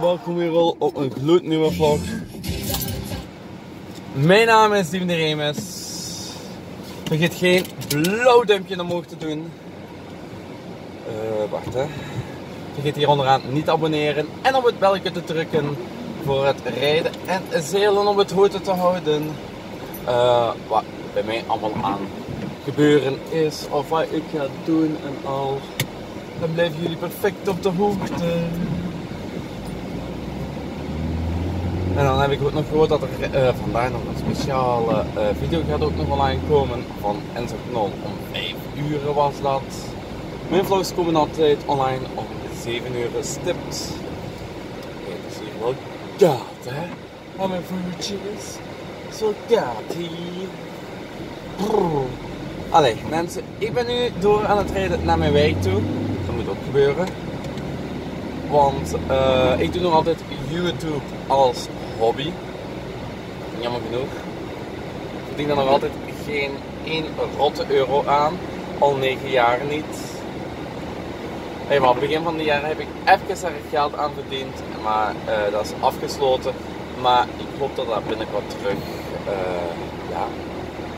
welkom weer al op een gloednieuwe vlog. Mijn naam is Steven de Remes. Vergeet geen blauw duimpje omhoog te doen. Uh, wacht hè. Vergeet hier onderaan niet te abonneren en op het belletje te drukken voor het rijden en zeilen op het hoogte te houden. Uh, wat bij mij allemaal aan gebeuren is of wat ik ga doen en al. Dan blijven jullie perfect op de hoogte. En dan heb ik ook nog gehoord dat er uh, vandaag nog een speciale uh, video gaat ook nog online komen van Enzo Knol. Om 5 uur was dat. Mijn vlogs komen altijd online om 7 uur stipt. Het is hier wel koud hè. Aan mijn voetjes. Zo koud hier. Allee, mensen, ik ben nu door aan het rijden naar mijn wijk toe. Dat moet ook gebeuren. Want uh, ik doe nog altijd YouTube als hobby. Jammer genoeg. Ik verdien er nog altijd geen 1 rotte euro aan. Al 9 jaar niet. Hey, maar het begin van het jaar heb ik even er geld aan verdiend. Maar uh, dat is afgesloten. Maar ik hoop dat dat binnenkort terug, uh, ja,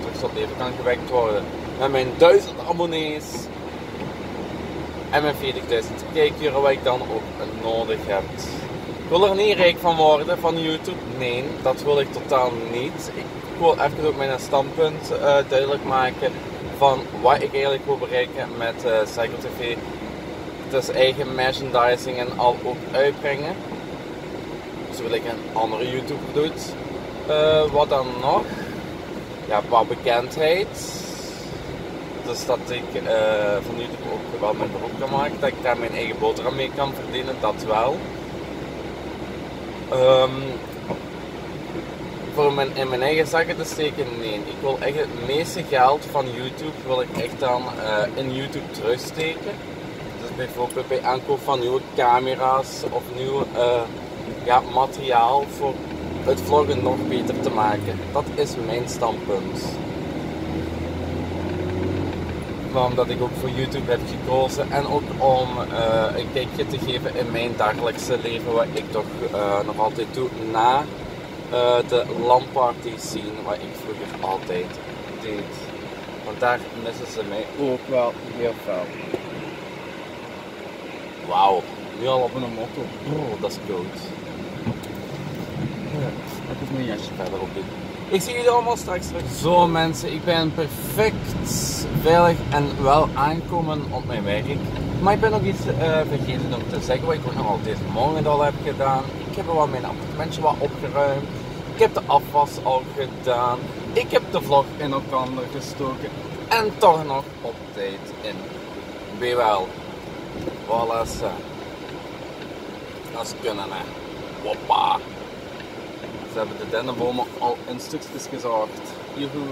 terug tot leven kan gewekt worden. Met mijn 1000 abonnees. En mijn 40.000 kijkuren wat ik dan ook nodig heb. Ik wil er niet rijk van worden van YouTube. Nee, dat wil ik totaal niet. Ik wil even ook mijn standpunt uh, duidelijk maken van wat ik eigenlijk wil bereiken met uh, Cycle TV. Dus eigen merchandising en al ook uitbrengen. Zodat ik een andere YouTuber doet. Uh, wat dan nog? Ja, wat bekendheid. Dus dat ik uh, van YouTube ook wel mijn beroep kan maken. Dat ik daar mijn eigen boterham mee kan verdienen, dat wel. Um, voor mijn, in mijn eigen zakken te steken, nee. Ik wil echt het meeste geld van YouTube wil ik echt dan uh, in YouTube terugsteken. Dus bijvoorbeeld bij aankoop van nieuwe camera's of nieuw uh, ja, materiaal voor het vloggen nog beter te maken. Dat is mijn standpunt. Omdat ik ook voor YouTube heb gekozen en ook om uh, een kijkje te geven in mijn dagelijkse leven, wat ik toch uh, nog altijd doe na uh, de landparty zien, wat ik vroeger altijd deed. Want daar missen ze mij ook wel heel veel. Wauw, nu al op een motto. Bro, dat is koud. Ja, ik moet mijn jasje verder op doen. Ik zie jullie allemaal straks terug. Zo mensen, ik ben perfect veilig en wel aankomen op mijn werk. Maar ik ben nog iets uh, vergeten om te zeggen wat ik ook nog al deze morgen al heb gedaan. Ik heb wel mijn appartementje wat opgeruimd. Ik heb de afwas al gedaan. Ik heb de vlog in elkaar gestoken. En toch nog op tijd in. Wie wel. Voilà. Dat is kunnen hè. Hoppa. Ze hebben de dennenbomen al in stukjes gezaagd. Joehoe.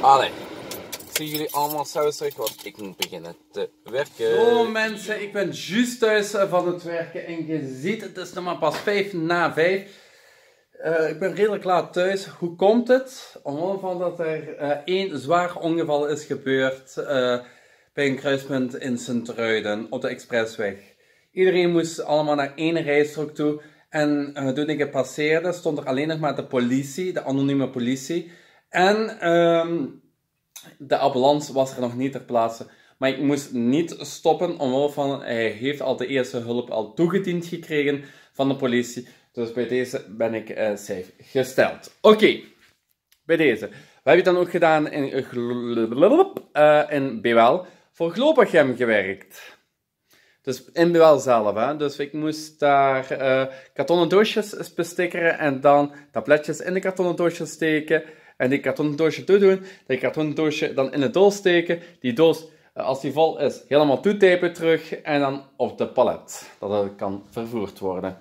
Allee. Ik zie jullie allemaal zelfs terug, want ik moet beginnen te werken. Zo mensen, ik ben juist thuis van het werken en je ziet het is nog maar pas 5 na 5. Uh, ik ben redelijk laat thuis. Hoe komt het? Omwille van dat er uh, één zwaar ongeval is gebeurd bij een kruispunt in Sint-Truiden op de expressweg. Iedereen moest allemaal naar één rijstrook toe. En uh, toen ik het passeerde, stond er alleen nog maar de politie, de anonieme politie. En um, de ambulance was er nog niet ter plaatse. Maar ik moest niet stoppen, omwille van hij heeft al de eerste hulp al toegediend gekregen van de politie. Dus bij deze ben ik uh, safe gesteld. Oké, bij deze. We hebben dan ook gedaan in, uh, in Bewel voor Globachem gewerkt. Dus in Bewel zelf, hè. Dus ik moest daar uh, kartonnen doosjes bestikkeren en dan tabletjes in de kartonnen doosjes steken. En die kartonnen doosje toedoen, die kartonnen doosje dan in de doos steken. Die doos, uh, als die vol is, helemaal toetypen terug en dan op de palet. Dat het kan vervoerd worden.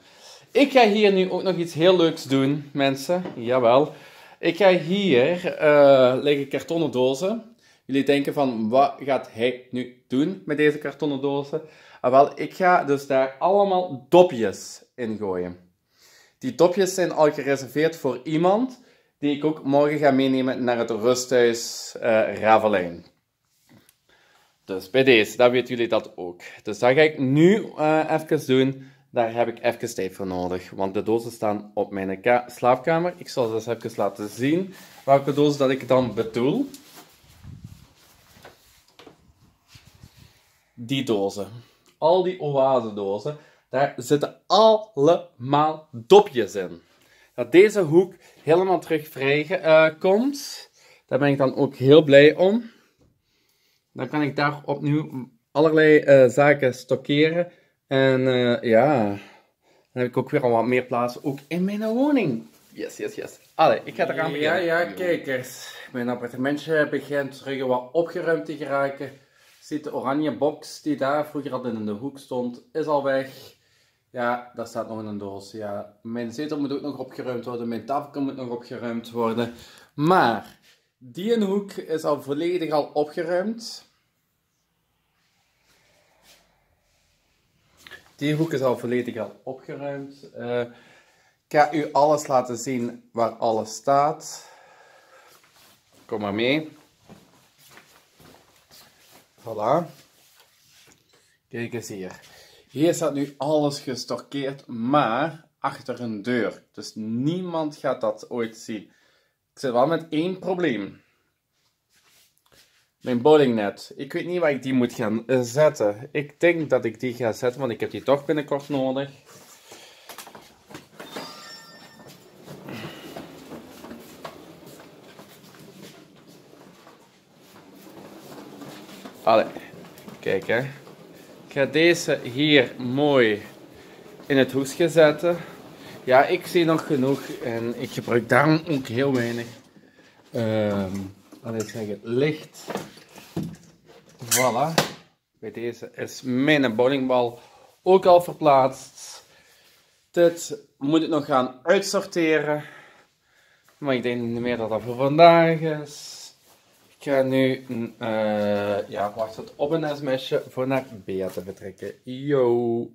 Ik ga hier nu ook nog iets heel leuks doen, mensen. Jawel. Ik ga hier uh, kartonnen dozen. Jullie denken van, wat gaat hij nu doen met deze kartonnen dozen? Ah, wel, ik ga dus daar allemaal dopjes in gooien. Die dopjes zijn al gereserveerd voor iemand die ik ook morgen ga meenemen naar het rusthuis uh, Ravelijn. Dus bij deze, dan weten jullie dat ook. Dus dat ga ik nu uh, even doen. Daar heb ik even tijd voor nodig, want de dozen staan op mijn slaapkamer. Ik zal dus even laten zien welke dozen dat ik dan bedoel. Die dozen. Al die oase dozen. Daar zitten allemaal dopjes in. Dat deze hoek helemaal terug vrij uh, komt. Daar ben ik dan ook heel blij om. Dan kan ik daar opnieuw allerlei uh, zaken stockeren. En uh, ja, dan heb ik ook weer al wat meer plaats, ook in mijn woning. Yes, yes, yes. Allee, ik ga eraan beginnen. Ja, ja, kijkers. Mijn appartementje begint terug wat opgeruimd te geraken. Ziet de oranje box die daar vroeger al in de hoek stond, is al weg. Ja, daar staat nog een doos. Ja, mijn zetel moet ook nog opgeruimd worden. Mijn tafel moet nog opgeruimd worden. Maar, die in de hoek is al volledig al opgeruimd. Die hoek is al volledig al opgeruimd. Uh, ik ga u alles laten zien waar alles staat. Kom maar mee. Voilà. Kijk eens hier. Hier staat nu alles gestorkeerd, maar achter een deur. Dus niemand gaat dat ooit zien. Ik zit wel met één probleem. Mijn bowlingnet. Ik weet niet waar ik die moet gaan zetten. Ik denk dat ik die ga zetten, want ik heb die toch binnenkort nodig. Allee, kijk hè. Ik ga deze hier mooi in het hoesje zetten. Ja, ik zie nog genoeg en ik gebruik daarom ook heel weinig. Um, zeggen, licht. Voilà. Bij deze is mijn bowlingbal ook al verplaatst. Dit moet ik nog gaan uitsorteren. Maar ik denk niet meer dat dat voor vandaag is. Ik ga nu, uh, ja, wacht het op een sms'je voor naar Bea te vertrekken. Yo!